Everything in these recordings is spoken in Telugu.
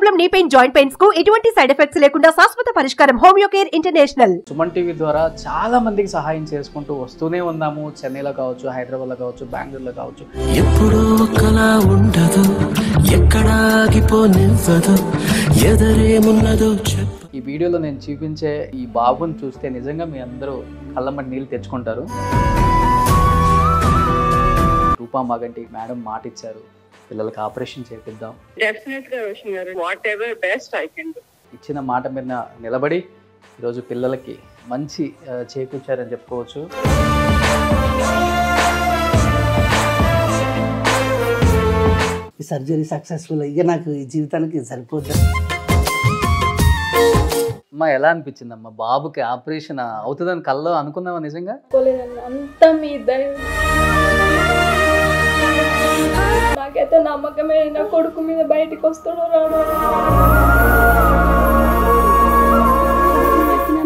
ప్రాబ్లం నీ పెయిన్ జాయింట్ పెయిన్స్కు ఎటువంటి సైడ్ ఎఫెక్ట్స్ లేకుండా శాశ్వత పరిష్కారం homeo care international Suman TV ద్వారా చాలా మందికి సహాయం చేసుకుంటూ వస్తూనే ఉన్నాము చెన్నైలో కావచ్చు హైదరాబాద్లో కావచ్చు బెంగళూరులో కావచ్చు. ఎప్పుడూ ఒకలా ఉండదు ఎక్కడా ఆగిపోనివ్వదు ఎదరేమున్నదో ఈ వీడియోలో నేను చూపించే ఈ బాబుని చూస్తే నిజంగా మీ అందరూ కళ్ళమ్మటి నీళ్ళు తెచ్చుకుంటారు. రూపా మగంటి మేడం మాట ఇచ్చారు పిల్లలకి ఆపరేషన్ చేపిద్దాం. Definitely, Roshan garu. Whatever best I can do. ఇచ్చిన మాట మీద నిలబడి ఈరోజు పిల్లలకి మంచి చేకూర్చారని చెప్పుకోవచ్చు. ఈ సర్జరీ సక్సెస్ఫుల్ అయ్యి నాకు ఈ జీవితానికి సరిపోద్ది. అమ్మ ఎలా అనిపించింది అమ్మ బాబుకి ఆపరేషన్ అవుతుందని కల్లో అనుకున్నావా నిజంగా? అంతా మీ దయ నాకైతే నమ్మకమే నా కొడుకు మీద బయటికి వస్తాడో రాడో.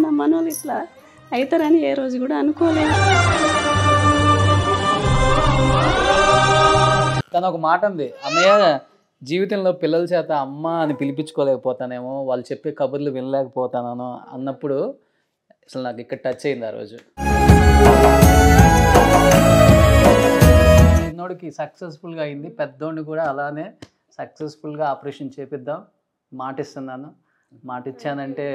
నా మనోళ్ళు ఇట్లా అవుతారని ఏ రోజు కూడా అనుకోలేదు. తను ఒక మాట ఉంది అన్నయ్య జీవితంలో పిల్లల చేత అమ్మ అని పిలిపించుకోలేకపోతానేమో వాళ్ళు చెప్పే కబుర్లు వినలేకపోతాను అన్నప్పుడు అసలు నాకు ఇక్కడ టచ్ అయింది ఆ రోజు. చిన్నోడికి సక్సెస్ఫుల్గా అయింది పెద్దోడిని కూడా అలానే సక్సెస్ఫుల్గా ఆపరేషన్ చేపిద్దాం మాట ఇస్తున్నాను మాట ఇచ్చానంటే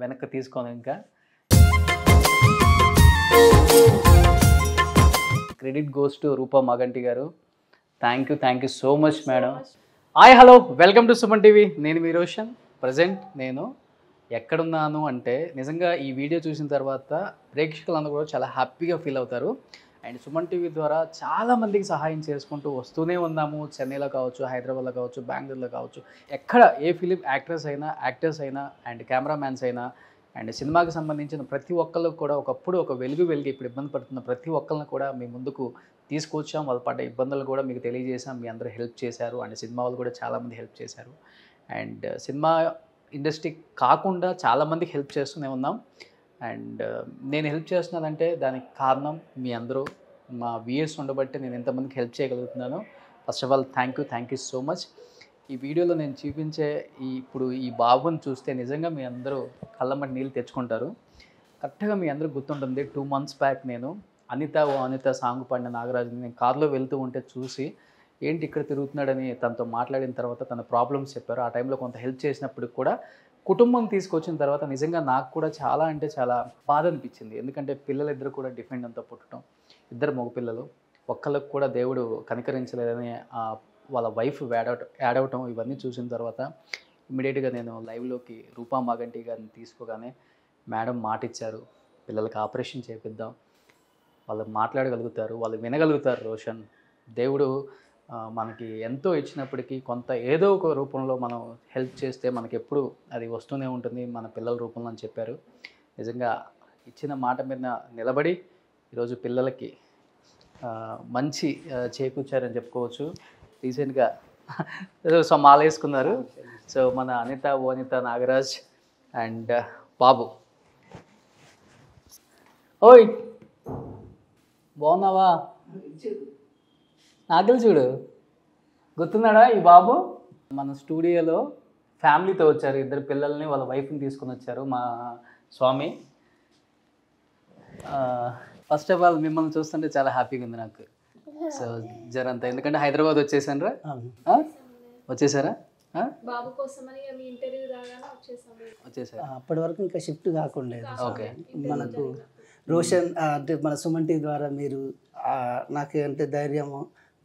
వెనక్కి తీసుకోను ఇంకా. Credit goes to Rupa Maganti garu. Thank you thank you so much madam hi hello welcome to Suman TV నేను మీ రోషన్. ప్రజెంట్ నేను. ఎక్కడున్నాను అంటే నిజంగా ఈ వీడియో చూసిన తర్వాత ప్రేక్షకులందరూ కూడా చాలా హ్యాపీగా ఫీల్ అవుతారు. అండ్ సుమన్ టీవీ ద్వారా చాలా మందికి సహాయం చేసుకుంటూ వస్తూనే ఉన్నాము. చెన్నైలో కావచ్చు హైదరాబాద్లో కావచ్చు బెంగళూరులో కావచ్చు. ఎక్కడ ఏ ఫిలిం యాక్టర్స్ అయినా యాక్టర్స్ అయినా అండ్ కెమెరామ్యాన్స్ అయినా అండ్ సినిమాకి సంబంధించిన ప్రతి ఒక్కళ్ళకు కూడా ఒకప్పుడు ఒక వెలుగు వెలిగి ఇప్పుడు ఇబ్బంది పడుతున్న ప్రతి ఒక్కరిని కూడా మీ ముందుకు తీసుకొచ్చాం. వాళ్ళు పడ్డ ఇబ్బందులు కూడా మీకు తెలియజేసాం మీ అందరూ హెల్ప్ చేశారు. అండ్ సినిమా వాళ్ళు కూడా చాలామంది హెల్ప్ చేశారు. అండ్ సినిమా ఇండస్ట్రీ కాకుండా చాలామందికి హెల్ప్ చేస్తూనే ఉన్నాం. అండ్ నేను హెల్ప్ చేస్తున్నానంటే దానికి కారణం మీ అందరూ మా వ్యూయర్స్ ఉండబట్టి నేను ఎంతమందికి హెల్ప్ చేయగలుగుతున్నాను. First of all thank you thank you so much ఈ వీడియోలో నేను చూపించే ఈ ఇప్పుడు ఈ బాబుని చూస్తే నిజంగా మీ అందరూ కళ్ళమ్మటి నీళ్ళు తెచ్చుకుంటారు. కరెక్ట్గా మీ అందరూ గుర్తుంటుంది టూ మంత్స్ బ్యాక్ నేను అనిత ఓ అనిత సాంగ్ పాడిన నాగరాజుని నేను కారులో వెళ్తూ ఉంటే చూసి ఏంటి ఇక్కడ తిరుగుతున్నాడని తనతో మాట్లాడిన తర్వాత తన ప్రాబ్లమ్స్ చెప్పారు. ఆ టైంలో కొంత హెల్ప్ చేసినప్పటికి కూడా కుటుంబం తీసుకొచ్చిన తర్వాత నిజంగా నాకు కూడా చాలా అంటే చాలా బాధ అనిపించింది. ఎందుకంటే పిల్లలిద్దరు కూడా డిఫెండ్ అంతా పుట్టడం ఇద్దరు మగపిల్లలు ఒక్కళ్ళకు కూడా దేవుడు కనికరించలేదని వాళ్ళ వైఫ్ యాడ్ యాడ్ అవటం ఇవన్నీ చూసిన తర్వాత ఇమీడియట్గా నేను లైవ్లోకి రూపా మాగంటి గారిని తీసుకోగానే మేడం మాట ఇచ్చారు పిల్లలకి ఆపరేషన్ చేపిద్దాం వాళ్ళు మాట్లాడగలుగుతారు వాళ్ళు వినగలుగుతారు రోషన్. దేవుడు మనకి ఎంతో ఇచ్చినప్పటికీ కొంత ఏదో ఒక రూపంలో మనం హెల్ప్ చేస్తే మనకి ఎప్పుడు అది వస్తూనే ఉంటుంది మన పిల్లల రూపంలో అని చెప్పారు. నిజంగా ఇచ్చిన మాట మీద నిలబడి ఈరోజు పిల్లలకి మంచి చేకూర్చారని చెప్పుకోవచ్చు. రీసెంట్గా సో మాల వేసుకున్నారు సో మన అనిత ఓనిత నాగరాజ్ అండ్ బాబు. ఓయ్! బాగున్నావా? నాగలు చూడు. గుర్తున్నాడా ఈ బాబు? మన స్టూడియోలో ఫ్యామిలీతో వచ్చారు. ఇద్దరు పిల్లల్ని వాళ్ళ వైఫ్ని తీసుకొని వచ్చారు మా స్వామి. ఫస్ట్ ఆఫ్ ఆల్ మిమ్మల్ని చూస్తుంటే చాలా హ్యాపీగా ఉంది నాకు. సో జరంతా ఎందుకంటే హైదరాబాద్ వచ్చేసాను రా. అవును. వచ్చేసారా? అప్పటి వరకు ఇంకా షిఫ్ట్ కాకుండా ఓకే. మనకు రోషన్ అంటే మన సుమన్ టీ ద్వారా మీరు ఆ, నాకు అంటే ధైర్యం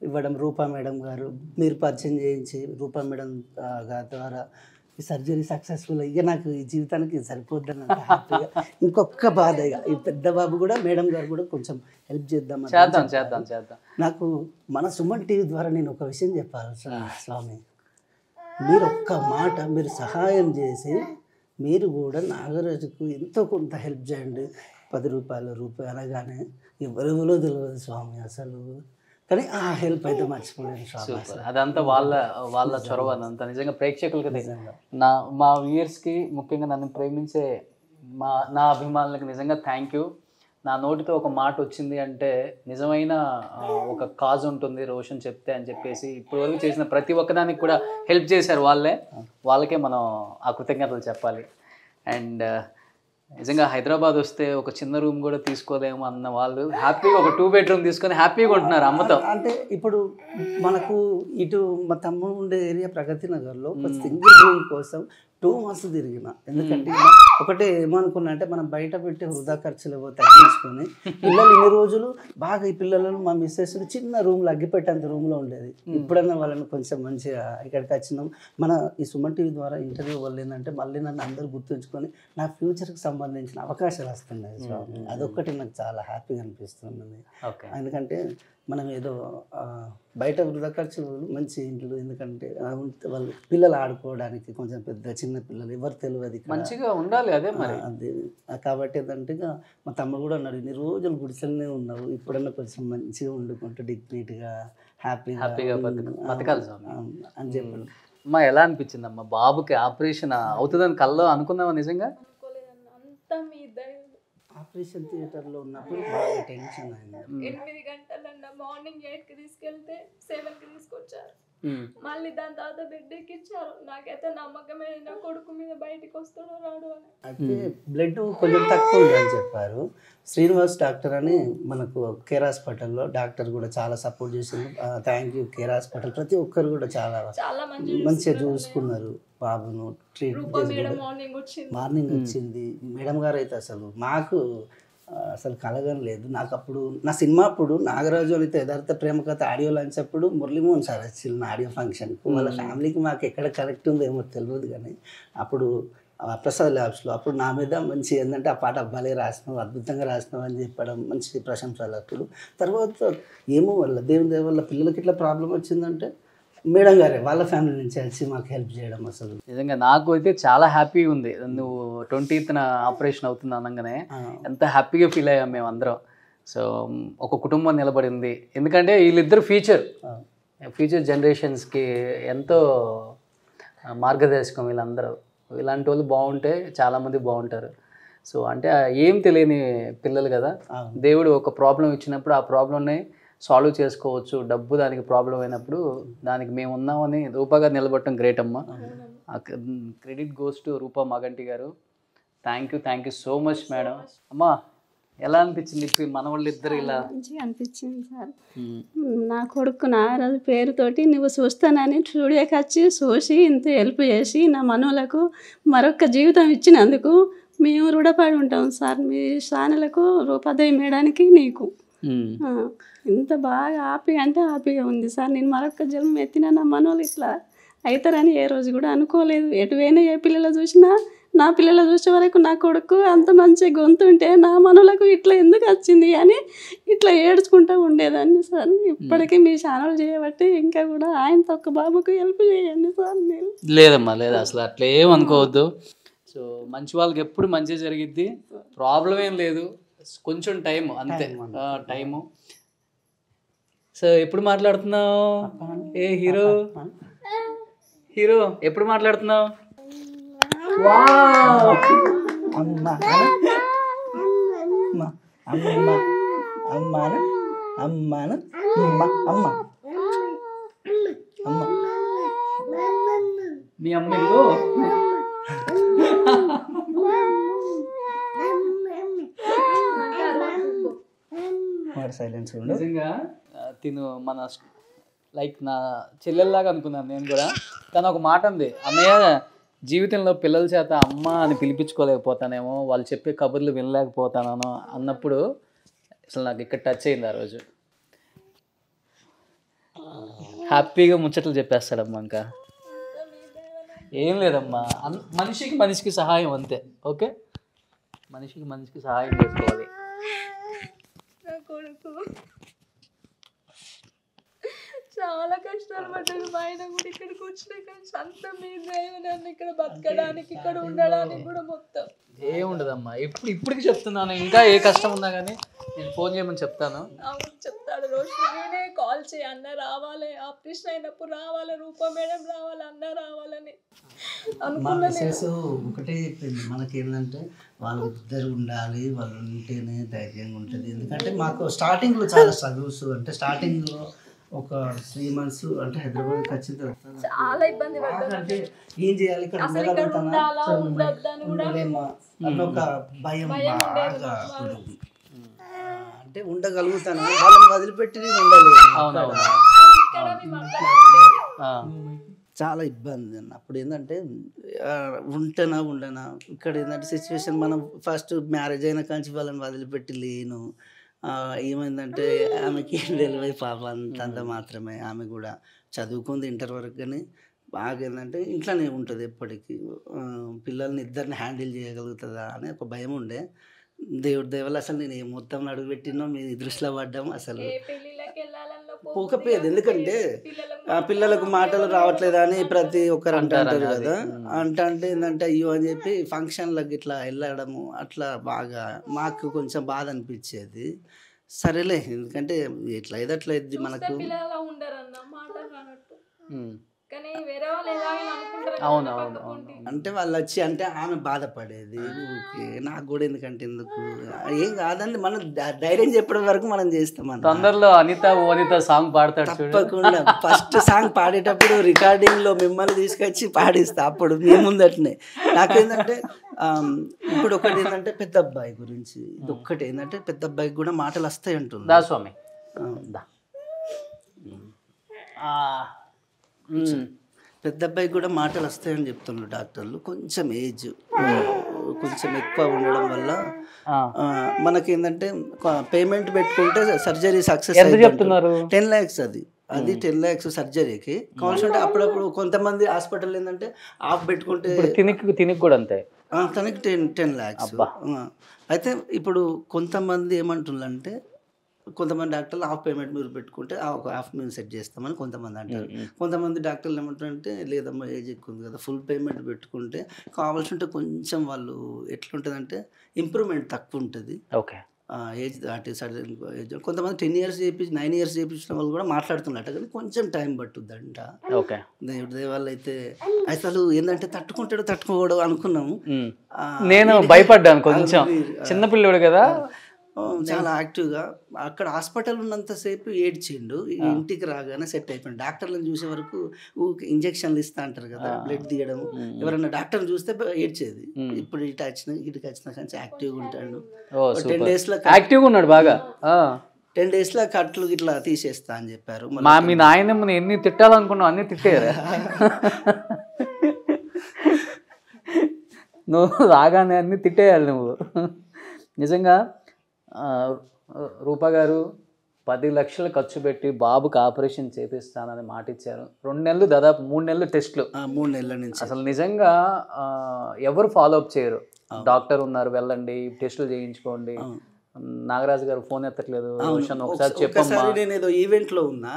ఇవ్వడం రూపా మేడం గారు మీరు పరిచయం చేయించి రూపా మేడం గారి ద్వారా ఈ సర్జరీ సక్సెస్ఫుల్ అయ్యి నాకు ఈ జీవితానికి సరిపోద్దని అంత హ్యాపీగా ఇంకొక బాధ ఇక. ఈ పెద్ద బాబు కూడా మేడం గారు కూడా కొంచెం హెల్ప్ చేద్దాం చేద్దాం. చేద్దాం చేద్దాం. నాకు మన సుమన్ టీవీ ద్వారా నేను ఒక విషయం చెప్పాలి స్వా- స్వామి. మీరు ఒక్క మాట మీరు సహాయం చేసి మీరు కూడా నాగరాజుకు ఎంతో కొంత హెల్ప్ చేయండి. పది రూపాయలు రూపాయలు అనగానే ఎవరెవరో తెలియదు స్వామి అసలు. కానీ ఆ హెల్ప్ అయితే అసలు. అదంతా వాళ్ళ వాళ్ళ చొరవ అదంతా. నిజంగా ప్రేక్షకులకి నిజంగా. నా మా వ్యూయర్స్కి ముఖ్యంగా నన్ను ప్రేమించే మా నా అభిమానులకు నిజంగా థ్యాంక్ యూ నా నోటితో ఒక మాట వచ్చింది అంటే నిజమైన ఒక కాజ్ ఉంటుంది రోషన్ చెప్తే అని చెప్పేసి ఇప్పటివరకు చేసిన ప్రతి ఒక్కదానికి కూడా హెల్ప్ చేశారు వాళ్ళే. వాళ్ళకే మనం ఆ కృతజ్ఞతలు చెప్పాలి. అండ్ నిజంగా హైదరాబాద్ వస్తే ఒక చిన్న రూమ్ కూడా తీసుకోలేము అన్న వాళ్ళు హ్యాపీగా ఒక టూ బెడ్రూమ్ తీసుకొని హ్యాపీగా ఉంటున్నారు అమ్మతో. అంటే ఇప్పుడు మనకు ఇటు మా తమ్ముడు ఉండే ఏరియా ప్రగతి నగర్లో ఒక సింగిల్ రూమ్ కోసం టూ మంత్స్ తిరిగిన. ఎందుకంటే ఒకటే ఏమనుకున్నా అంటే మనం బయట పెట్టే వృధా ఖర్చులు ఏవో తగ్గించుకొని పిల్లలు ఇన్ని రోజులు బాగా ఈ పిల్లలను మా మిస్సెస్ చిన్న రూమ్లో అగ్గిపెట్టేంత రూమ్లో ఉండేది. ఇప్పుడన్నా వాళ్ళని కొంచెం మంచిగా ఇక్కడికి వచ్చినాం. మన ఈ సుమన్ టీవీ ద్వారా ఇంటర్వ్యూ వల్ల ఏంటంటే మళ్ళీ నన్ను అందరూ గుర్తుంచుకొని నా ఫ్యూచర్కి సంబంధించిన అవకాశాలు వస్తున్నాయి స్వామి. అదొక్కటి నాకు చాలా హ్యాపీగా అనిపిస్తుంది. ఎందుకంటే మనం ఏదో బయట వృధా ఖర్చులు మంచి ఇంట్లో ఎందుకంటే వాళ్ళు పిల్లలు ఆడుకోవడానికి కొంచెం పెద్ద చిన్న పిల్లలు ఎవరు తెలియదు. మంచిగా ఉండాలి అదే మరి. అది. కాబట్టి ఏంటంటే మా తమ్ముడు కూడా అన్నాడు ఇన్ని రోజులు గుడిసెలనే ఉన్నావు ఇప్పుడన్నా కొంచెం మంచిగా వండుకుంటూ డిగ్నిటీగా హ్యాపీగా హ్యాపీగా బతుకు- బతకాలి. అని చెప్పాడు. అమ్మా ఎలా అనిపించింది అమ్మా బాబుకి ఆపరేషన్ అవుతుందని కల్లో అనుకున్నావా నిజంగా అనుకోలేదన్న అంతా మీ దయ ఆపరేషన్ థియేటర్లో ఉన్నప్పుడు బాగా టెన్షన్ అయింది. ఎనిమిది గంటలన్న మార్నింగ్ ఎయిట్కి తీసుకెళ్తే సెవెన్కి తీసుకొచ్చారు. మళ్ళీ దాని తర్వాత బెడ్ ఎక్కిచ్చారు. నాకైతే నమ్మకమే నా కొడుకు మీద బయటికి వస్తాడో రాడు అని. అయితే బ్లడ్ కొంచెం తక్కువ ఉంది అని చెప్పారు. శ్రీనివాస్ డాక్టర్ అని మనకు కేర్ హాస్పిటల్లో డాక్టర్ కూడా చాలా సపోర్ట్ చేసింది థ్యాంక్ యూ కేర్ హాస్పిటల్ ప్రతి ఒక్కరు కూడా చాలా చాలా మంచి మంచిగా చూసుకున్నారు. బాబును ట్రీట్ మార్నింగ్ వచ్చింది. మార్నింగ్ వచ్చింది. మేడం గారు అయితే అసలు మాకు అసలు కలగని లేదు. నాకు అప్పుడు నా సినిమా అప్పుడు నాగరాజు అయితే యథార్థ ప్రేమ కథ ఆడియో లాంచ్ అప్పుడు మురళీమోహన్ సార్ వచ్చింది నా ఆడియో ఫంక్షన్కి. వాళ్ళ ఫ్యామిలీకి మాకు ఎక్కడ కరెక్ట్ ఉందో ఏమో తెలియదు కానీ అప్పుడు ఆ ప్రసాద్ ల్యాబ్స్లో అప్పుడు నా మీద మంచి ఏంటంటే ఆ పాట భలే రాసినావు అద్భుతంగా రాసినావు అని చెప్పడం మంచి ప్రశంసలు అప్పుడు. తర్వాత ఏమో వల్ల దేవుని దయ వల్ల పిల్లలకి ఇట్లా ప్రాబ్లం వచ్చిందంటే మేడం గారే వాళ్ళ ఫ్యామిలీ నుంచి వచ్చి మాకు హెల్ప్ చేయడం అసలు. నిజంగా నాకు అయితే చాలా హ్యాపీగా ఉంది. నువ్వు ట్వంటీత్న ఆపరేషన్ అవుతుంది అనగానే ఎంత హ్యాపీగా ఫీల్ అయ్యాం మేము అందరం. సో ఒక కుటుంబం నిలబడింది ఎందుకంటే వీళ్ళిద్దరు ఫ్యూచర్. ఫ్యూచర్ జనరేషన్స్కి ఎంతో మార్గదర్శకం వీళ్ళందరూ. ఇలాంటి వాళ్ళు బాగుంటే చాలామంది బాగుంటారు. సో అంటే ఏం తెలియని పిల్లలు కదా. దేవుడు ఒక ప్రాబ్లం ఇచ్చినప్పుడు ఆ ప్రాబ్లమ్ని సాల్వ్ చేసుకోవచ్చు డబ్బు దానికి ప్రాబ్లం అయినప్పుడు దానికి మేము ఉన్నామని రూపాగా నిలబడటం గ్రేట్ అమ్మ. Credit goes to Rupa Maganti garu. Thank you thank you so much madam అమ్మా ఎలా అనిపించింది ఇప్పుడు మన వాళ్ళు ఇద్దరు ఇలా? అనిపించింది సార్. నా కొడుకు నాగరాజు పేరుతోటి నువ్వు చూస్తానని స్టూడియోకి వచ్చి చూసి ఇంత హెల్ప్ చేసి నా మనవలకు మరొక జీవితం ఇచ్చినందుకు మేము రుణపడి ఉంటాం సార్. మీ ఛానల్కు రూపాదేవి మేడానికి నీకు. ఇంత బాగా హ్యాపీగా అంటే హ్యాపీగా ఉంది సార్. నేను మరొక జన్మ ఎత్తిన నా మనోళ్ళు ఇట్లా అవుతారని ఏ రోజు కూడా అనుకోలేదు. ఎటువైనా ఏ పిల్లలు చూసినా నా పిల్లలు చూసే వరకు నా కొడుకు అంత మంచి గొంతు ఉంటే నా మనలకు ఇట్లా ఎందుకు వచ్చింది అని ఇట్లా ఏడ్చుకుంటూ ఉండేదాన్ని సార్. ఇప్పటికీ మీ ఛానల్ చేయబట్టి ఇంకా కూడా ఆయనతో ఒక బాబుకు హెల్ప్ చేయండి సార్ మీరు. లేదమ్మా లేదు. అసలు అట్లా ఏం అనుకోవద్దు. సో మంచి వాళ్ళకి ఎప్పుడు మంచి జరిగిద్ది. ప్రాబ్లం ఏం లేదు. కొంచెం టైం అంతే. టైము. సో ఎప్పుడు మాట్లాడుతున్నావు? ఏ హీరో? హీరో ఎప్పుడు మాట్లాడుతున్నావు? అమ్మ అమ్మ అమ్మ అమ్మాను అమ్మాను అమ్మ అమ్మ అమ్మ. మీ అమ్మ సైలెన్స్ నిజంగా? తిను మన లైక్ నా చెల్లెల్లాగా అనుకున్నాను నేను కూడా. తను ఒక మాట ఉంది అన్నయ్య జీవితంలో పిల్లల చేత అమ్మ అని పిలిపించుకోలేకపోతానేమో వాళ్ళు చెప్పే కబుర్లు వినలేకపోతానో అన్నప్పుడు అసలు నాకు ఇక్కడ టచ్ అయింది ఆ రోజు. హ్యాపీగా ముచ్చట్లు చెప్పేస్తాడమ్మా ఇంకా. ఏం లేదమ్మా. అన్- మనిషికి మనిషికి సహాయం అంతే ఓకే? మనిషికి మనిషికి సహాయం చేసుకోవాలి. చాలా కష్టాలు పడ్డాడు మా ఆయన కూడా ఇక్కడికి వచ్చినాక అంత మీ దైవం నన్ను ఇక్కడ బతకడానికి ఇక్కడ ఉండడానికి కూడా మొత్తం. ఏముండదమ్మా. ఇప్పుడు ఇప్పటికి చెప్తున్నాను. ఇంకా ఏ కష్టం ఉన్నా కానీ నేను ఫోన్ చేయమని చెప్తాను. అవును చెప్తాడు రోజు నేనే కాల్ చేయి. అన్న రావాలి. ఆపరేషన్ అయినప్పుడు రావాలి. రూపా మేడం రావాలి. అన్న రావాలని మా అనుకున్నా నేను. మిస్సెస్ ఒకటే చెప్పింది. మనకేంటంటే వాళ్ళు ఇద్దరు ఉండాలి. వాళ్ళు ఉంటేనే ధైర్యంగా ఉంటుంది. ఎందుకంటే మాకు స్టార్టింగ్లో చాలా స్ట్రగుల్స్ అంటే స్టార్టింగ్లో ఒక త్రీ మంత్స్ అంటే హైదరాబాద్కి వచ్చిన తర్వాత చాలా ఇబ్బంది పడ్డాను. అంటే ఏం చేయాలి? ఇక్కడ అసలు ఇక్కడ ఉండగలుగుతానా ఉండాలా, అసలు ఉండొద్దా అని కూడా ఉండలేమా? అన్న ఒక భయం బాగా ఆ, అంటే ఉండగలుగుతాను. వాళ్ళని వదిలిపెట్టి నేను ఉండలేదు చాలా ఇబ్బంది అన్న. అప్పుడు ఏంటంటే ఉంటనా ఉండనా? ఇక్కడ ఏంటంటే సిచ్యువేషన్ మనం ఫస్ట్ మ్యారేజ్ అయిన కాంచి వాళ్ళని వదిలిపెట్టి లేను. ఆ, ఏమైందంటే ఆమెకి డెలివరీ పాప అంత అంత మాత్రమే. ఆమె కూడా చదువుకుంది ఇంటర్ వరకు కానీ బాగా ఏంటంటే ఇంట్లోనే ఉంటుంది ఎప్పటికీ. పిల్లల్ని ఇద్దరిని హ్యాండిల్ చేయగలుగుతుందా అని ఒక భయం ఉండే. దేవుడి దేవలు అసలు నేను ఏ మొత్తం అడుగుపెట్టినో మీ దృష్టిలో పడ్డాం అసలు. పోకపోయేది. ఎందుకంటే పిల్లలకు ఆ పిల్లలకు మాటలు రావట్లేదు అని ప్రతి ఒక్కరు అంటారు. కదా. అంటే అంటే ఏంటంటే అయ్యో అని చెప్పి ఫంక్షన్లకు ఇట్లా వెళ్ళడము అట్లా బాగా మాకు కొంచెం బాధ అనిపించేది. సరేలే ఎందుకంటే ఎట్లా అయితే అట్లా మనకు. అవును, అవును, అవును. అంటే వాళ్ళు వచ్చి అంటే ఆమె బాధపడేది. ఓకే నాకు కూడా ఎందుకంటే ఎందుకు? ఏం కాదండి మనం ధైర్యం చెప్పడం వరకు మనం చేస్తాం అన్న. తొందరలో అనిత అనిత సాంగ్ పాడతాడు తప్పకుండా. ఫస్ట్ సాంగ్ పాడేటప్పుడు రికార్డింగ్లో మిమ్మల్ని తీసుకొచ్చి పాడిస్తా. అప్పుడు మీ ముందటనే. నాకేంటంటే ఇప్పుడు ఒకటి ఏంటంటే పెద్ద అబ్బాయి గురించి. ఇది ఒక్కటి ఏంటంటే పెద్ద అబ్బాయికి కూడా మాటలు వస్తాయి అంటుంది. దా స్వామి. ఆ, దా. పెద్ద అబ్బాయికి కూడా మాటలు వస్తాయని చెప్తున్నారు డాక్టర్లు. కొంచెం ఏజ్. కొంచెం ఎక్కువ ఉండడం వల్ల. ఆ, మనకేంటంటే పేమెంట్ పెట్టుకుంటే సర్జరీ సక్సెస్ చెప్తున్నారు? టెన్ ల్యాక్స్ అది. అది టెన్ ల్యాక్స్ సర్జరీకి. కావాల్సి ఉంటే అప్పుడప్పుడు కొంతమంది హాస్పిటల్ ఏంటంటే ఆఫ్ పెట్టుకుంటే ఇప్పుడు తినికి తినికి కూడా అంతే. తనకి టెన్ టెన్ ల్యాక్స్ అబ్బా. అయితే ఇప్పుడు కొంతమంది ఏమంటున్నారంటే కొంతమంది డాక్టర్లు హాఫ్ పేమెంట్ మీరు పెట్టుకుంటే ఆ ఒక హాఫ్ మేము సెట్ చేస్తామని కొంతమంది అంటారు. కొంతమంది డాక్టర్లు ఏమంటారంటే లేదమ్మా ఏజ్ ఎక్కువ ఉంది కదా ఫుల్ పేమెంట్ పెట్టుకుంటే కావాల్సి ఉంటే కొంచెం వాళ్ళు ఎట్లుంటుందంటే ఇంప్రూవ్మెంట్ తక్కువ ఉంటుంది ఓకే ఏజ్ దాటి సర్జరీ ఏజ్ కొంతమంది టెన్ ఇయర్స్ చేయించి నైన్ ఇయర్స్ చేయించిన వాళ్ళు కూడా మాట్లాడుతున్నట్టు కానీ కొంచెం టైం పట్టుద్దంట. ఓకే. దేవుడి దేవాళ్ళు అయితే అసలు ఏంటంటే తట్టుకుంటాడు తట్టుకోవడం అనుకున్నాము. నేను భయపడ్డాను కొంచెం. చిన్నపిల్లడు కదా చాలా యాక్టివ్గా. అక్కడ హాస్పిటల్ ఉన్నంతసేపు ఏడ్చిండు. ఇంటికి రాగానే సెట్ అయిపోయింది. డాక్టర్లను చూసే వరకు ఊరికే ఇంజక్షన్లు ఇస్తా అంటారు కదా బ్లడ్ తీయడం. ఎవరన్నా డాక్టర్ చూస్తే ఏడ్చేది. ఇప్పుడు ఇటు వచ్చిన ఇటుకి వచ్చిన కానీ యాక్టివ్గా ఉంటాడు. Ten super. డేస్లో యాక్టివ్గా ఉన్నాడు బాగా. టెన్ డేస్లో కట్లు ఇట్లా తీసేస్తా అని చెప్పారు. మా మీ నాయనమ్మని ఎన్ని తిట్టాలనుకున్నావు అన్ని తిట్టారు నువ్వు రాగానే అన్ని తిట్టేయాలి నువ్వు. నిజంగా రూపా గారు పది లక్షలు ఖర్చు పెట్టి బాబుకి ఆపరేషన్ చేపిస్తానని మాట ఇచ్చారు రెండు నెలలు దాదాపు మూడు నెలలు టెస్ట్లు. మూడు నెలల నుంచి. అసలు నిజంగా ఎవరు ఫాలో అప్ చేయరు డాక్టర్ ఉన్నారు వెళ్ళండి టెస్టులు చేయించుకోండి. నాగరాజు గారు ఫోన్ ఎత్తట్లేదు. ఒకసారి చెప్పమ్మా. నేను ఏదో ఈవెంట్లో ఉన్నా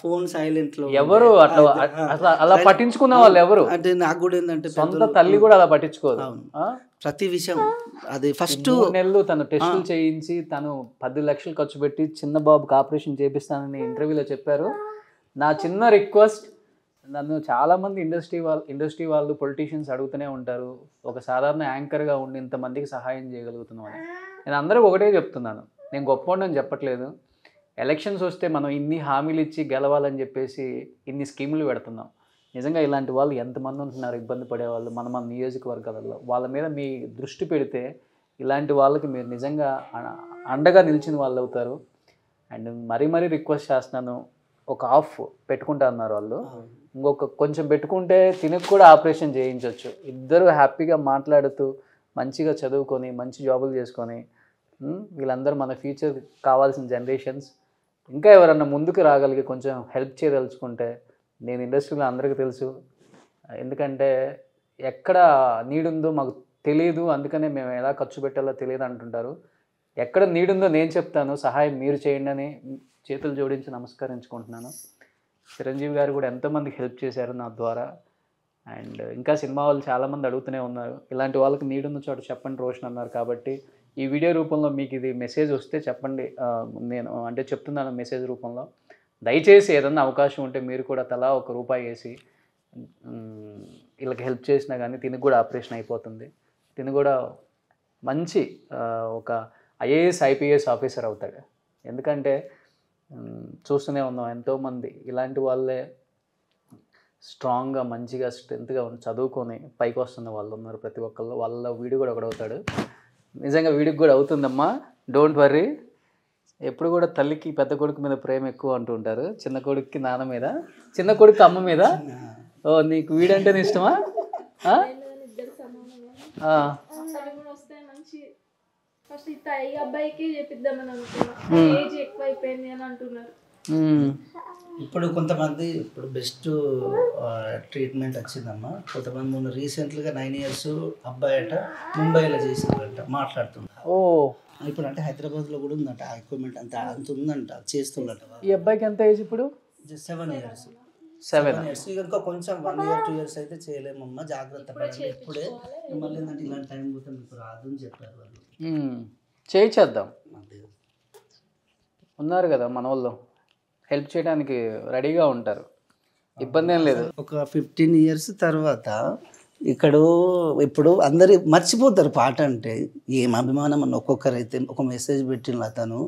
ఫోన్ సైలెంట్లో ఎవరు. అట్లా అలా పట్టించుకున్న వాళ్ళు ఎవరు? అంటే నాకు కూడా ఏంటంటే సొంత తల్లి కూడా అలా పట్టించుకోదు? ప్రతి విషయం. అది ఫస్ట్ మూడు నెలలు తను టెస్టులు చేయించి తను పది లక్షలు ఖర్చు పెట్టి చిన్న బాబుకి ఆపరేషన్ చేపిస్తానని ఇంటర్వ్యూలో చెప్పారు. నా చిన్న రిక్వెస్ట్ నన్ను చాలా మంది ఇండస్ట్రీ వాళ్ళు ఇండస్ట్రీ వాళ్ళు పొలిటీషియన్స్ అడుగుతూనే ఉంటారు. ఒక సాధారణ యాంకర్గా ఉండి ఇంతమందికి సహాయం చేయగలుగుతున్నాం అని. నేను అందరూ ఒకటే చెప్తున్నాను. నేను గొప్పవాడిని చెప్పట్లేదు. ఎలక్షన్స్ వస్తే మనం ఇన్ని హామీలు ఇచ్చి గెలవాలని చెప్పేసి ఇన్ని స్కీములు పెడుతున్నాం. నిజంగా ఇలాంటి వాళ్ళు ఎంతమంది ఉంటున్నారు ఇబ్బంది పడేవాళ్ళు మన మన నియోజకవర్గాలలో? వాళ్ళ మీద మీ దృష్టి పెడితే ఇలాంటి వాళ్ళకి మీరు నిజంగా అండగా నిలిచిన వాళ్ళు అవుతారు. అండ్ మరీ మరీ రిక్వెస్ట్ చేస్తున్నాను ఒక ఆఫ్ పెట్టుకుంటా అన్నారు వాళ్ళు. ఇంకొక కొంచెం పెట్టుకుంటే తినకు కూడా ఆపరేషన్ చేయించవచ్చు ఇద్దరు హ్యాపీగా మాట్లాడుతూ మంచిగా చదువుకొని మంచి జాబులు చేసుకొని వీళ్ళందరూ మన ఫ్యూచర్ కావాల్సిన జనరేషన్స్. ఇంకా ఎవరన్నా ముందుకు రాగలిగి కొంచెం హెల్ప్ చేయదలుచుకుంటే నేను ఇండస్ట్రీలో అందరికీ తెలుసు. ఎందుకంటే ఎక్కడ నీడుందో మాకు తెలియదు అందుకనే మేము ఎలా ఖర్చు పెట్టాలో తెలియదు అంటుంటారు. ఎక్కడ నీడుందో నేను చెప్తాను. సహాయం మీరు చేయండి అని చేతులు జోడించి నమస్కరించుకుంటున్నాను. చిరంజీవి గారు కూడా ఎంతోమందికి హెల్ప్ చేశారు నా ద్వారా. అండ్ ఇంకా సినిమా వాళ్ళు చాలామంది అడుగుతూనే ఉన్నారు. ఇలాంటి వాళ్ళకి నీడున్న చోట చెప్పండి రోషన్ అన్నారు కాబట్టి ఈ వీడియో రూపంలో మీకు ఇది మెసేజ్ వస్తే చెప్పండి. నేను అంటే చెప్తున్నాను మెసేజ్ రూపంలో. దయచేసి ఏదన్నా అవకాశం ఉంటే మీరు కూడా తలా ఒక రూపాయి వేసి వీళ్ళకి హెల్ప్ చేసినా కానీ తిని కూడా ఆపరేషన్ అయిపోతుంది. తిని కూడా మంచి ఒక ఐఏఎస్ ఐపీఎస్ ఆఫీసర్ అవుతాడు. ఎందుకంటే చూస్తూనే ఉన్నాం ఎంతోమంది ఇలాంటి వాళ్ళే స్ట్రాంగ్గా మంచిగా స్ట్రెంత్గా ఉండి చదువుకొని పైకి వస్తున్న వాళ్ళు ఉన్నారు ప్రతి ఒక్కళ్ళు. వాళ్ళ వీడు కూడా ఒకడవుతాడు నిజంగా వీడికి కూడా అవుతుందమ్మా. డోంట్ వర్రీ ఎప్పుడు కూడా తల్లికి పెద్ద కొడుకు మీద ప్రేమ ఎక్కువ అంటూ ఉంటారు. చిన్న కొడుక్కి నాన్న మీద చిన్న కొడుకు అమ్మ మీద? ఓ నీకు వీడంటేనే ఇష్టమా? ఫస్ట్ అబ్బాయికి చేపిద్దామని అనుకున్నా ఏజ్ ఎక్కువ అయిపోయింది అని అంటున్నారు. మ్మ్. ఇప్పుడు కొంతమంది ఇప్పుడు బెస్ట్ ట్రీట్మెంట్ వచ్చిందమ్మా. కొంతమంది మొన్న రీసెంట్గా నైన్ ఇయర్స్ అబ్బాయి అట ముంబైలో చేసిందంట మాట్లాడుతున్నారు. ఓ. ఇప్పుడు అంటే హైదరాబాద్లో కూడా ఉందంట ఆ ఎక్విప్మెంట్ అంత అంత ఉందంట చేస్తున్నట ఈ అబ్బాయికి ఎంత ఏజ్ ఇప్పుడు? సెవెన్ ఇయర్స్ సెవెన్ ఇయర్స్ ఇంకా కొంచెం వన్ ఇయర్ టూ ఇయర్స్ అయితే చేయలేమమ్మా జాగ్రత్త పడండి ఇప్పుడే. మళ్ళీ ఏంటంటే ఇలాంటి టైం పోతే మీకు రాదు అని చెప్పారు వాళ్ళు. చేయించేద్దాం అది ఉన్నారు కదా మన వాళ్ళు. హెల్ప్ చేయడానికి రెడీగా ఉంటారు. ఇబ్బంది ఏం లేదు. ఒక ఫిఫ్టీన్ ఇయర్స్ తర్వాత ఇక్కడ ఇప్పుడు అందరు మర్చిపోతారు పాట అంటే ఏం అభిమానం అని ఒక్కొక్కరు అయితే ఒక మెసేజ్ పెట్టిన అతను.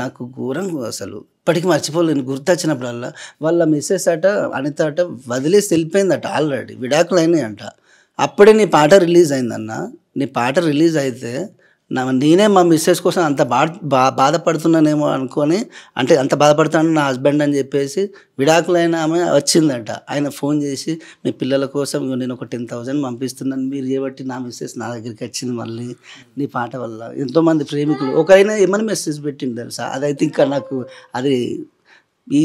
నాకు ఘోరంగా అసలు. ఇప్పటికీ మర్చిపోలేను గుర్తొచ్చినప్పుడల్లా. వాళ్ళ మిస్సెస్ అట అనిత అట వదిలేసి వెళ్ళిపోయిందట ఆల్రెడీ. విడాకులు అయినాయి అంట అప్పుడే నీ పాట రిలీజ్ అయిందన్న. నీ పాట రిలీజ్ అయితే నా నేనే మా మిస్సెస్ కోసం అంత బా బా బాధపడుతున్నానేమో అనుకొని అంటే అంత బాధపడుతాను నా హస్బెండ్ అని చెప్పేసి విడాకులైన ఆమె వచ్చిందట. ఆయన ఫోన్ చేసి మీ పిల్లల కోసం నేను ఒక టెన్ థౌజండ్ పంపిస్తున్నాను. మీరు చేయబట్టి నా మిస్సెస్ నా దగ్గరికి వచ్చింది మళ్ళీ నీ పాట వల్ల. ఎంతోమంది ప్రేమికులు. ఒకరైనా ఏమైనా మెసేజ్ పెట్టింది తెలుసా? అదైతే ఇంకా నాకు అది ఈ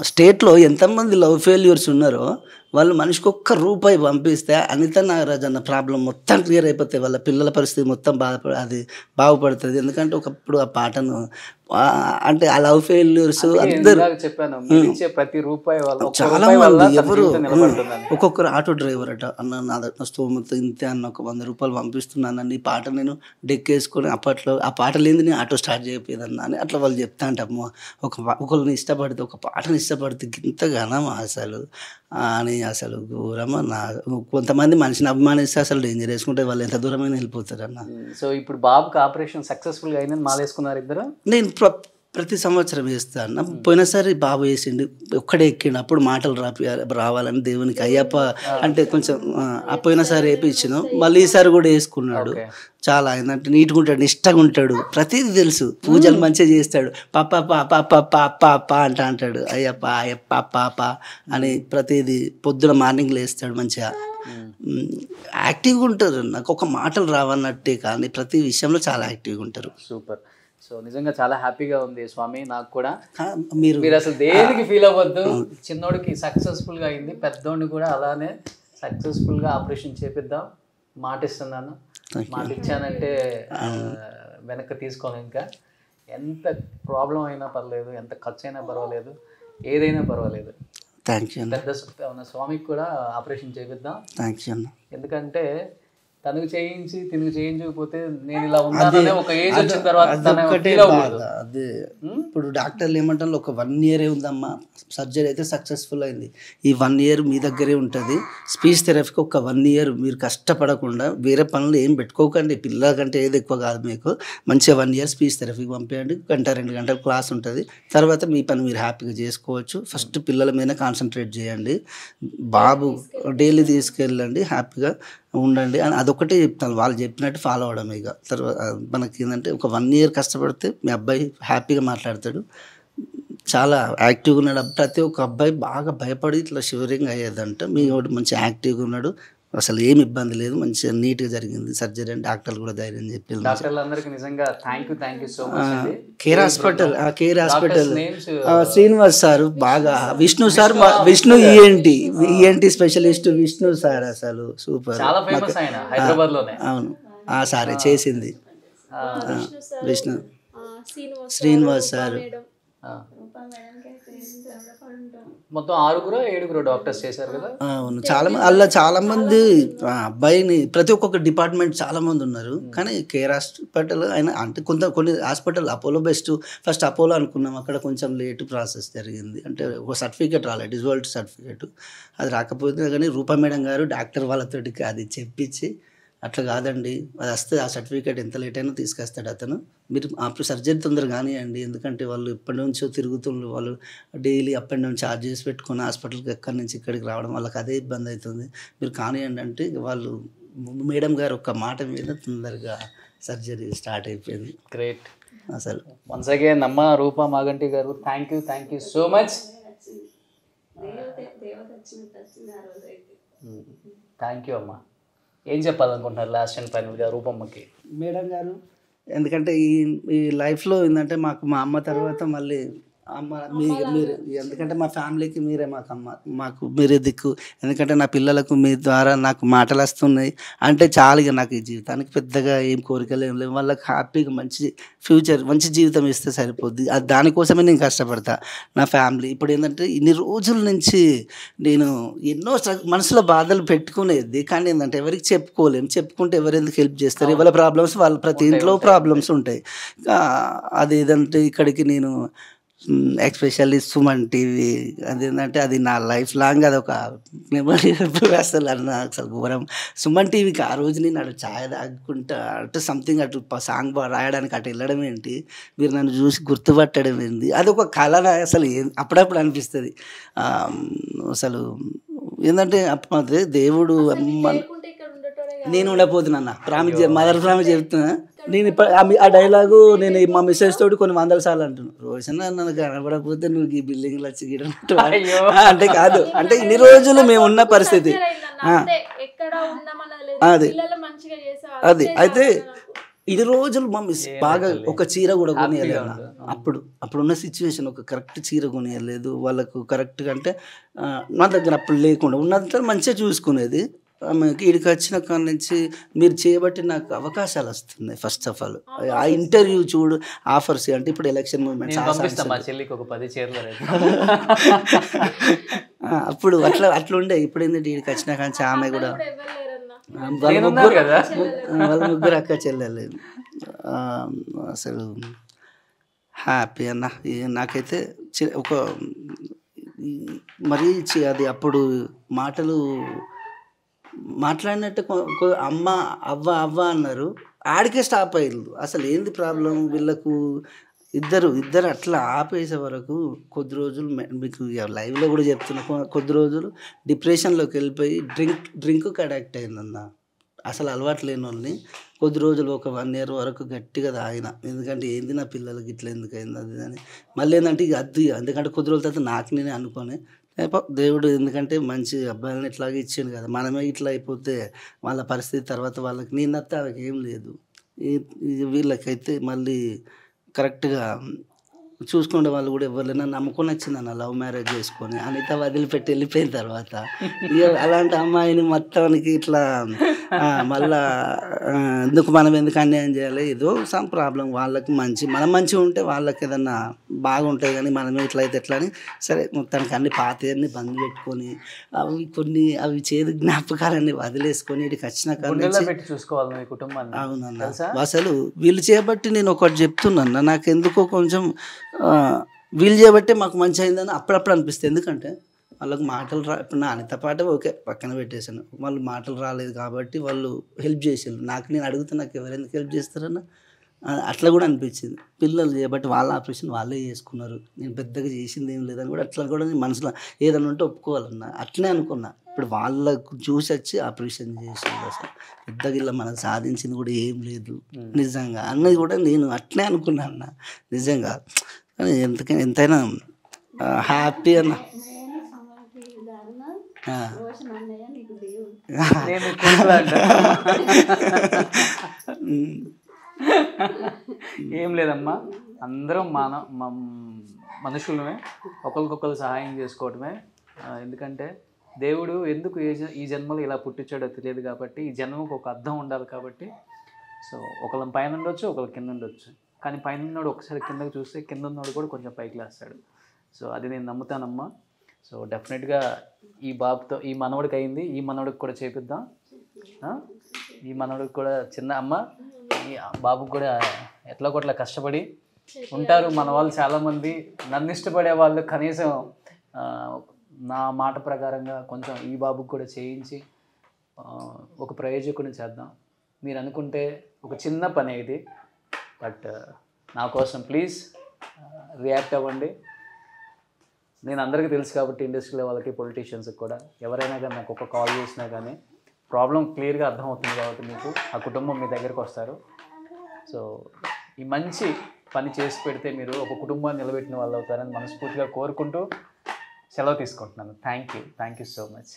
స్టేట్లో ఎంతమంది లవ్ ఫెయిల్యూర్స్ ఉన్నారో వాళ్ళు మనిషికి ఒక్క రూపాయి పంపిస్తే అనిత నాగరాజ్ అన్న ప్రాబ్లం మొత్తం క్లియర్ అయిపోతాయి. వాళ్ళ పిల్లల పరిస్థితి మొత్తం బాధపడ అది బాగుపడుతుంది. ఎందుకంటే ఒకప్పుడు ఆ పాటను అంటే ఆ లవ్ ఫెయిల్యూర్స్ అందరూ చెప్పాను ప్రతి రూపాయి చాలా మంది ఎవరు ఒక్కొక్కరు ఆటో డ్రైవర్ అట అన్న నా స్తోమత ఇంతే అన్న ఒక వంద రూపాయలు పంపిస్తున్నానని ఈ పాట నేను డెక్కేసుకొని అప్పట్లో ఆ పాట లేని నేను ఆటో స్టార్ట్ చేయకపోయేదన్నా అని అట్లా వాళ్ళు చెప్తా అంట అమ్మో ఒక ఒకరిని ఇష్టపడితే ఒక పాటని ఇష్టపడితే ఇంతగానమా అసలు. ఆ అని అసలు ఘోరమా నా కొంతమంది మనిషిని అభిమానిస్తే అసలు డేంజర్ వేసుకుంటే వాళ్ళు ఎంత దూరమైనా వెళ్ళిపోతారు అన్న సో ఇప్పుడు బాబుకి ఆపరేషన్ సక్సెస్ఫుల్గా అయిందని మాలేసుకున్నారు ఇద్దరు? నేను ప్రతి సంవత్సరం వేస్తాను పోయినసారి బాబు వేసిండు ఒక్కడే ఎక్కిండు. అప్పుడు మాటలు రాపి రావాలని దేవునికి అయ్యప్ప అంటే కొంచెం ఆ, పోయినసారి వేపించిన మళ్ళీ ఈసారి కూడా వేసుకున్నాడు. చాలా ఏంటంటే నీట్గా ఉంటాడు నిష్టగా ఉంటాడు. ప్రతిదీ తెలుసు. పూజలు మంచిగా చేస్తాడు. పాప పాప పాప పాప అంట అంటాడు. అయ్యప్ప అయ్యప్ప పాప అని ప్రతిదీ పొద్దున మార్నింగ్ లేస్తాడు మంచిగా. యాక్టివ్గా ఉంటారు. నాకు ఒక మాటలు రావన్నట్టే కానీ ప్రతి విషయంలో చాలా యాక్టివ్గా ఉంటారు. సూపర్. సో నిజంగా చాలా హ్యాపీగా ఉంది స్వామి నాకు కూడా. మీరు మీరు అసలు దేనికి ఫీల్ అవ్వద్దు. చిన్నోడికి సక్సెస్ఫుల్గా అయింది పెద్దోడిని కూడా అలానే సక్సెస్ఫుల్గా ఆపరేషన్ చేపిద్దాం మాట ఇస్తున్నాను మాట ఇచ్చానంటే వెనక్కి తీసుకోను ఇంకా. ఎంత ప్రాబ్లం అయినా పర్లేదు ఎంత ఖర్చు అయినా పర్వాలేదు ఏదైనా పర్వాలేదు. థ్యాంక్ యూ పెద్ద స్వామికి కూడా ఆపరేషన్ చేపిద్దాం. థ్యాంక్ యూ ఎందుకంటే తనకు చేయించి తినకు చేయించకపోతే నేను ఇలా ఉన్నాననే ఒక ఏజ్ వచ్చిన తర్వాత అదే ఇప్పుడు డాక్టర్లు ఏమంటారు ఒక వన్ ఇయరే ఉందమ్మా సర్జరీ అయితే సక్సెస్ఫుల్ అయింది. ఈ వన్ ఇయర్ మీ దగ్గరే ఉంటుంది. స్పీచ్ థెరపీకి ఒక వన్ ఇయర్ మీరు కష్టపడకుండా వేరే పనులు ఏం పెట్టుకోకండి. పిల్లల కంటే ఏది ఎక్కువ కాదు మీకు. మంచిగా వన్ ఇయర్ స్పీచ్ థెరపీకి పంపించండి గంట రెండు గంటల క్లాస్ ఉంటుంది. తర్వాత మీ పని మీరు హ్యాపీగా చేసుకోవచ్చు. ఫస్ట్ పిల్లల మీద కాన్సన్ట్రేట్ చేయండి. బాబు డైలీ తీసుకెళ్ళండి హ్యాపీగా ఉండండి అని అదొకటే చెప్తాను. వాళ్ళు చెప్పినట్టు ఫాలో అవడం ఇక. తర్వాత మనకి ఏంటంటే ఒక వన్ ఇయర్ కష్టపడితే మీ అబ్బాయి హ్యాపీగా మాట్లాడతాడు. చాలా యాక్టివ్గా ఉన్నాడు. ప్రతి ఒక్క అబ్బాయి బాగా భయపడి ఇట్లా షివరింగ్ అయ్యేదంట. మీ వాడు మంచి యాక్టివ్గా ఉన్నాడు. అసలు ఏమి ఇబ్బంది లేదు మంచిగా నీట్గా జరిగింది. సర్జరీ అని డాక్టర్లు కూడా ధైర్యం చెప్పారు డాక్టర్లందరికీ నిజంగా thank you thank you so much అండి. కేర్ హాస్పిటల్ ఆ కేర్ హాస్పిటల్ శ్రీనివాస్ సార్ బాగా Vishnu sir. Vishnu ENT ENT specialist Vishnu sir. అసలు సూపర్ చాలా ఫేమస్ ఆయన హైదరాబాద్లోనే అవును. ఆ సారే చేసింది. ఆ, విష్ణు శ్రీనివాస్ సార్ మొత్తం ఆరుగురు ఏడుగురు డాక్టర్స్ చేశారు కదా? అవును. చాలా మంది అలా చాలా మంది అబ్బాయిని ప్రతి ఒక్కొక్క డిపార్ట్మెంట్ చాలా మంది ఉన్నారు. కానీ కేర్ హాస్పిటల్ అయినా అంటే కొంత కొన్ని hospital Apollo best. First Apollo అనుకున్నాం అక్కడ కొంచెం లేట్ ప్రాసెస్ జరిగింది. అంటే ఒక సర్టిఫికేట్ రాలేదు డిజాల్ట్ సర్టిఫికేట్. అది రాకపోతే కానీ రూపా మేడం గారు డాక్టర్ వాళ్ళతోటి అది చెప్పించి అట్లా కాదండి. అది వస్తే ఆ సర్టిఫికేట్ ఎంత లేట్ అయినా తీసుకొస్తాడు అతను. మీరు అప్పుడు సర్జరీ తొందరగా కానివ్వండి. ఎందుకంటే వాళ్ళు ఇప్పటి నుంచో తిరుగుతుండ్రు. వాళ్ళు daily up and down charges పెట్టుకొని హాస్పిటల్కి ఎక్కడి నుంచి ఇక్కడికి రావడం వాళ్ళకి అదే ఇబ్బంది అవుతుంది. మీరు కానివ్వండి అంటే వాళ్ళు మేడం గారు ఒక్క మాట మీద తొందరగా సర్జరీ స్టార్ట్ అయిపోయింది. గ్రేట్ అసలు. వన్స్ అగైన్ అమ్మ Rupa Maganti garu thank you thank you so much thank you అమ్మా. ఏం చెప్పాలనుకుంటున్నారు లాస్ట్ అండ్ ఫైనల్గా రూపమ్మకి? మేడం గారు? ఎందుకంటే ఈ ఈ లైఫ్లో ఏంటంటే మాకు మా అమ్మ తర్వాత మళ్ళీ అమ్మ మీ మీరు ఎందుకంటే మా ఫ్యామిలీకి మీరే మాకు అమ్మ మాకు మీరే దిక్కు. ఎందుకంటే నా పిల్లలకు మీ ద్వారా నాకు మాటలు వస్తున్నాయి. అంటే చాలా నాకు ఈ జీవితానికి పెద్దగా ఏం కోరికలు ఏం లేవు. వాళ్ళకి హ్యాపీగా మంచి ఫ్యూచర్ మంచి జీవితం ఇస్తే సరిపోద్ది. అది దానికోసమే నేను కష్టపడతా. నా ఫ్యామిలీ ఇప్పుడు ఏంటంటే ఇన్ని రోజుల నుంచి నేను ఎన్నో మనసులో బాధలు పెట్టుకునేది. కానీ ఏంటంటే ఎవరికి చెప్పుకోలేం. చెప్పుకుంటే ఎవరు ఎందుకు హెల్ప్ చేస్తారు? ఎవరి ప్రాబ్లమ్స్ వాళ్ళ ప్రతి ఇంట్లో ప్రాబ్లమ్స్ ఉంటాయి. అది ఏదంటే ఇక్కడికి నేను ఎక్స్పెషల్లీ సుమన్ టీవీ. అదేంటంటే అది నా లైఫ్ లాంగ్ అది ఒక మెమరీ అసలు అన్న అసలు ఘోరం. సుమన్ టీవీకి ఆ రోజు నేను అటు ఛాయ్ తాగుకుంటా అటు సంథింగ్ అటు సాంగ్ రాయడానికి అటు వెళ్ళడం ఏంటి మీరు నన్ను చూసి గుర్తుపట్టడం ఏంటి అది ఒక కళ అసలు అప్పుడప్పుడు అనిపిస్తుంది. అసలు ఏంటంటే అదే దేవుడు నేను ఉండపోతున్నా ప్రామిస్ మదర్ ప్రామిస్ చెప్తున్నా. నేను ఇప్పుడు ఆ డైలాగు నేను మా మిస్సెస్ తోటి కొన్ని వందల సార్లు అంటున్నాను రోజున నన్ను కనబడకపోతే నువ్వు ఈ బిల్డింగ్ అయ్యో. అంటే కాదు. అంటే ఇన్ని రోజులు మేము ఉన్న పరిస్థితి. అది. అది. అయితే ఇన్ని రోజులు మా మిస్ బాగా ఒక చీర కూడా కొనియలేదు. అప్పుడు అప్పుడున్న సిచ్యువేషన్ ఒక కరెక్ట్ చీర కొనియలేదు. వాళ్ళకు కరెక్ట్గా అంటే నా దగ్గర అప్పుడు లేకుండా ఉన్నంత మంచిగా చూసుకునేది. ఇక్కడికి వచ్చిన కాడి నుంచి మీరు చేయబట్టి నాకు అవకాశాలు వస్తున్నాయి ఫస్ట్ ఆఫ్ ఆల్ ఆ ఇంటర్వ్యూ చూడు ఆఫర్స్ అంటే ఇప్పుడు ఎలక్షన్ మూమెంట్స్. అప్పుడు అట్లా అట్లా ఉండే ఇప్పుడు ఏంటంటే ఇక్కడికి వచ్చిన కానీ ఆమె కూడా. వాళ్ళ ముగ్గురు వాళ్ళ అక్క చెల్లెలు. ఆ, అసలు హ్యాపీ అన్న. నాకైతే చి- ఒక మరీ అది అప్పుడు మాటలు మాట్లాడినట్టు అమ్మ అవ్వ అవ్వ అన్నారు. ఆడికే స్టాప్ అయ్యారు అసలు ఏంది ప్రాబ్లం వీళ్ళకు ఇద్దరు ఇద్దరు అట్లా ఆపేసే వరకు కొద్ది రోజులు మీకు లైవ్లో కూడా చెప్తున్నా కొద్ది రోజులు డిప్రెషన్లోకి వెళ్ళిపోయి డ్రింక్ డ్రింక్కి అడాక్ట్ అయిందన్న. అసలు అలవాటు లేని వాళ్ళని కొద్ది రోజులు ఒక వన్ ఇయర్ వరకు గట్టిగా తాగిన. ఎందుకంటే ఏంది నా పిల్లలకి ఇట్లా ఎందుకు అయింది అది అని. మళ్ళీ ఏంటంటే ఇక అద్దు ఇక. ఎందుకంటే కొద్ది రోజుల తర్వాత నాకు నేనే అనుకోని దేవుడు ఎందుకంటే మంచి అబ్బాయిలను ఇట్లాగే ఇచ్చాను కదా. మనమే ఇట్లా అయిపోతే వాళ్ళ పరిస్థితి తర్వాత వాళ్ళకి నేను తప్ప ఏం లేదు. వీళ్ళకైతే మళ్ళీ కరెక్ట్గా చూసుకునే వాళ్ళు కూడా ఎవరు నన్ను నమ్ముకొని వచ్చింది అన్న లవ్ మ్యారేజ్ చేసుకొని అనిత వదిలిపెట్టి వెళ్ళిపోయిన తర్వాత అలాంటి అమ్మాయిని మొత్తానికి ఇట్లా మళ్ళా ఎందుకు మనం ఎందుకు అన్యాయం చేయాలి? ఏదో సమ్ ప్రాబ్లం వాళ్ళకి మంచి మనం మంచిగా ఉంటే వాళ్ళకి ఏదన్నా బాగుంటుంది కానీ మనమే ఇట్లా అయితే ఎట్లా అని సరే మొత్తానికి అన్ని పాతయన్ని బంద్ పెట్టుకొని అవి కొన్ని అవి చేదు జ్ఞాపకాలన్నీ వదిలేసుకొని ఇక్కడికి వచ్చిన కాడ గుండెల్లో నుంచి పెట్టి చూసుకోవాలి మీ కుటుంబాన్ని. అవునన్న. అసలు వీళ్ళు చేయబట్టి నేను ఒకటి చెప్తున్నాను నాకు ఎందుకో కొంచెం వీళ్ళు చేయబట్టే మాకు మంచి అయిందని అప్పుడప్పుడు అనిపిస్తుంది. ఎందుకంటే వాళ్ళకి మాటలు రా ఇప్పుడు నా అనిత పాట ఓకే పక్కన పెట్టేశాను. వాళ్ళు మాటలు రాలేదు కాబట్టి వాళ్ళు హెల్ప్ చేసారు నాకు నేను అడుగుతా నాకు ఎవరు ఎందుకు హెల్ప్ చేస్తారన్న అట్లా కూడా అనిపించింది. పిల్లలు చేయబట్టి వాళ్ళ ఆపరేషన్ వాళ్ళే చేసుకున్నారు. నేను పెద్దగా చేసింది ఏం లేదని కూడా అట్లా కూడా నేను మనసులో ఏదైనా ఉంటే ఒప్పుకోవాలన్నా. అట్లనే అనుకున్నా. ఇప్పుడు వాళ్ళకు చూసి వచ్చి ఆపరేషన్ చేసింది అసలు. పెద్దగా ఇలా మనం సాధించింది కూడా ఏం లేదు. నిజంగా అన్నది కూడా నేను అట్లే అనుకున్నా అన్న. నిజంగా కానీ ఎంతకైనా ఎంతైనా హ్యాపీ అన్న. ఏం లేదమ్మా. అందరం మన మం- మనుషులమే. ఒకరికొకరు సహాయం చేసుకోవటమే. ఎందుకంటే దేవుడు ఎందుకు ఈ జన్మలో ఇలా పుట్టించాడో తెలియదు కాబట్టి ఈ జన్మకు ఒక అర్థం ఉండాలి కాబట్టి సో ఒకళ్ళం పైన ఉండొచ్చు ఒకళ్ళ కింద ఉండొచ్చు. కానీ పైన ఉన్నోడు ఒకసారి కిందకి చూస్తే కింద ఉన్నోడు కూడా కొంచెం పైకి లేస్తాడు. సో అది నేను నమ్ముతానమ్మా. సో డెఫినెట్గా ఈ బాబుతో ఈ మనవడికి అయింది. ఈ మనవడికి కూడా చేపిద్దాం. ఈ మనవడికి కూడా చిన్న అమ్మ. ఈ బాబుకి కూడా ఎట్లా కొట్లా కష్టపడి ఉంటారు మన వాళ్ళు చాలామంది. నన్ను ఇష్టపడే వాళ్ళు కనీసం నా మాట ప్రకారంగా కొంచెం ఈ బాబుకి కూడా చేయించి ఒక ప్రయోజకుని చేద్దాం. మీరు అనుకుంటే ఒక చిన్న పని ఇది. బట్ uh, నా కోసం ప్లీజ్ uh, రియాక్ట్ అవ్వండి. నేను అందరికీ తెలుసు కాబట్టి ఇండస్ట్రీలో వాళ్ళకి పొలిటీషియన్స్కి కూడా ఎవరైనా కానీ నాకు ఒక కాల్ చేసినా కానీ ప్రాబ్లం క్లియర్గా అర్థమవుతుంది కాబట్టి మీకు ఆ కుటుంబం మీ దగ్గరికి వస్తారు. సో ఈ మంచి పని చేసి పెడితే మీరు ఒక కుటుంబాన్ని నిలబెట్టిన వాళ్ళు అవుతారని మనస్ఫూర్తిగా కోరుకుంటూ సెలవు తీసుకుంటున్నాను. Thank you thank you so much